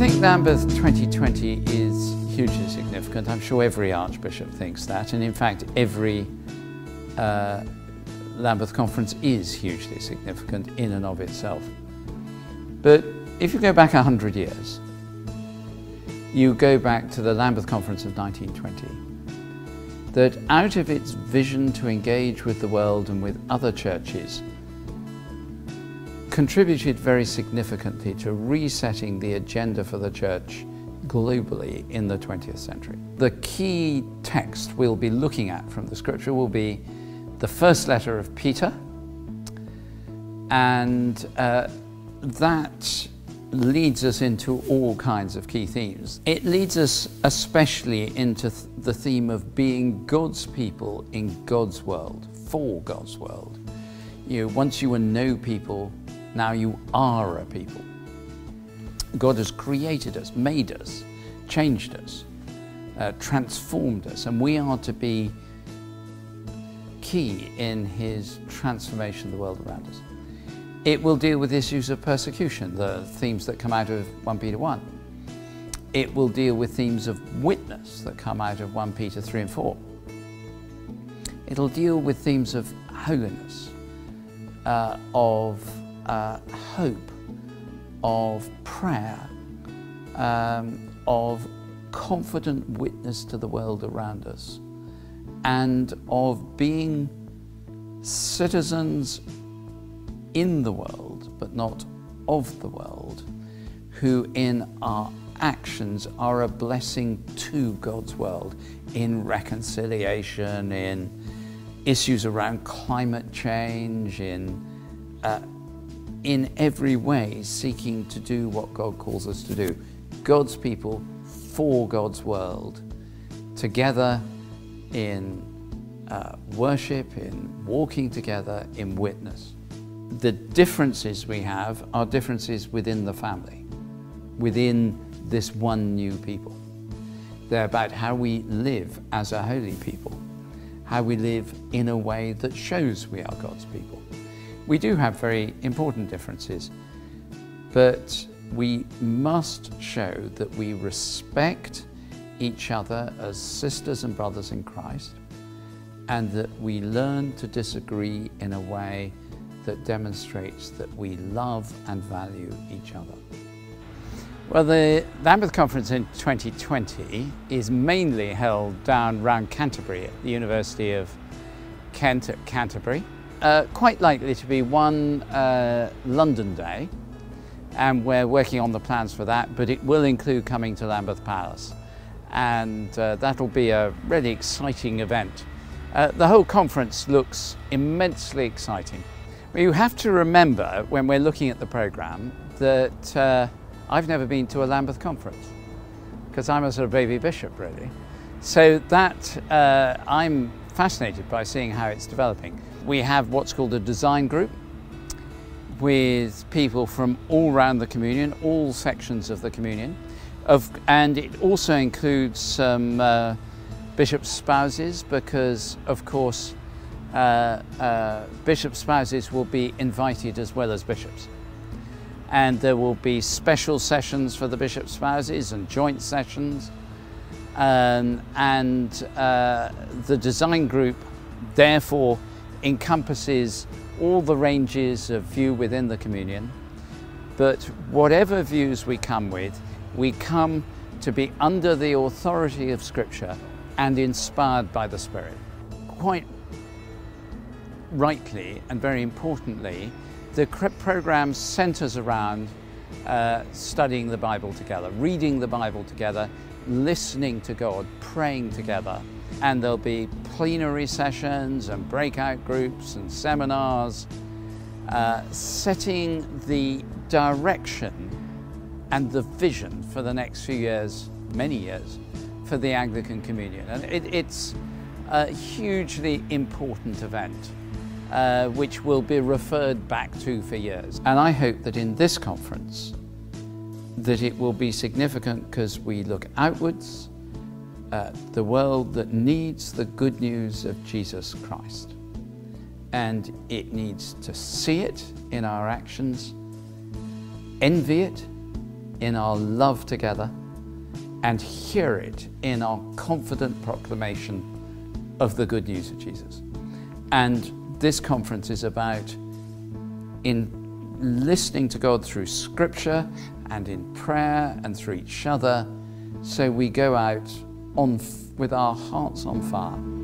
Lambeth 2020 is hugely significant. I'm sure every Archbishop thinks that, and in fact, every uh, Lambeth Conference is hugely significant in and of itself. But if you go back 100 years, you go back to the Lambeth Conference of 1920, that out of its vision to engage with the world and with other churches, contributed very significantly to resetting the agenda for the church globally in the 20th century. The key text we'll be looking at from the scripture will be the first letter of Peter, and uh, that leads us into all kinds of key themes. It leads us especially into th the theme of being God's people in God's world, for God's world. You know, once you no people, now you are a people. God has created us, made us, changed us, uh, transformed us, and we are to be key in his transformation of the world around us. It will deal with issues of persecution, the themes that come out of 1 Peter 1. It will deal with themes of witness that come out of 1 Peter 3 and 4. It'll deal with themes of holiness, uh, of uh, hope, of prayer, um, of confident witness to the world around us, and of being citizens in the world, but not of the world, who in our actions are a blessing to God's world in reconciliation, in issues around climate change, in, uh, in every way seeking to do what God calls us to do. God's people for God's world, together in uh, worship, in walking together, in witness the differences we have are differences within the family, within this one new people. They're about how we live as a holy people, how we live in a way that shows we are God's people. We do have very important differences, but we must show that we respect each other as sisters and brothers in Christ, and that we learn to disagree in a way that demonstrates that we love and value each other. Well, the Lambeth Conference in 2020 is mainly held down around Canterbury at the University of Kent at Canterbury. Uh, quite likely to be one uh, London day, and we're working on the plans for that, but it will include coming to Lambeth Palace. And uh, that'll be a really exciting event. Uh, the whole conference looks immensely exciting. You have to remember when we're looking at the programme that uh, I've never been to a Lambeth conference because I'm a sort of baby bishop really. So that uh, I'm fascinated by seeing how it's developing. We have what's called a design group with people from all around the communion, all sections of the communion, of, and it also includes some uh, bishop spouses because of course uh, uh, bishop spouses will be invited as well as bishops. And there will be special sessions for the bishop spouses and joint sessions. Um, and uh, the design group therefore encompasses all the ranges of view within the communion. But whatever views we come with, we come to be under the authority of Scripture and inspired by the Spirit. Quite rightly and very importantly, the program centers around uh, studying the Bible together, reading the Bible together, listening to God, praying together. And there'll be plenary sessions and breakout groups and seminars, uh, setting the direction and the vision for the next few years, many years, for the Anglican Communion. And it, it's a hugely important event uh, which will be referred back to for years. And I hope that in this conference, that it will be significant because we look outwards at the world that needs the good news of Jesus Christ. And it needs to see it in our actions, envy it, in our love together and hear it in our confident proclamation of the good news of Jesus. And this conference is about in listening to God through scripture and in prayer and through each other. So we go out on with our hearts on fire